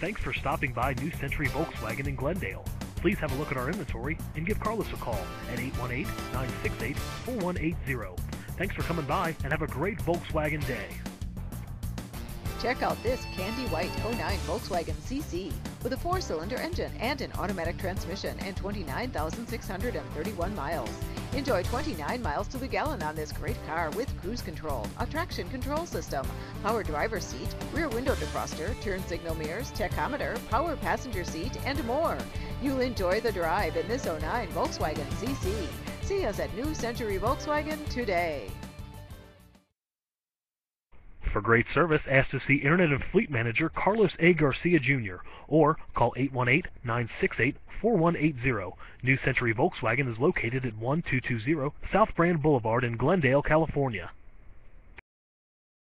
Thanks for stopping by New Century Volkswagen in Glendale. Please have a look at our inventory and give Carlos a call at 818-968-4180. Thanks for coming by and have a great Volkswagen day. Check out this candy white 09 Volkswagen CC with a four-cylinder engine and an automatic transmission and 29,631 miles. Enjoy 29 miles to the gallon on this great car with cruise control, a traction control system, power driver seat, rear window defroster, turn signal mirrors, tachometer, power passenger seat, and more. You'll enjoy the drive in this 09 Volkswagen CC. See us at New Century Volkswagen today. For great service, ask to see Internet and Fleet Manager Carlos A. Garcia Jr. or call 818-968-4180. New Century Volkswagen is located at 1220 South Brand Boulevard in Glendale, California.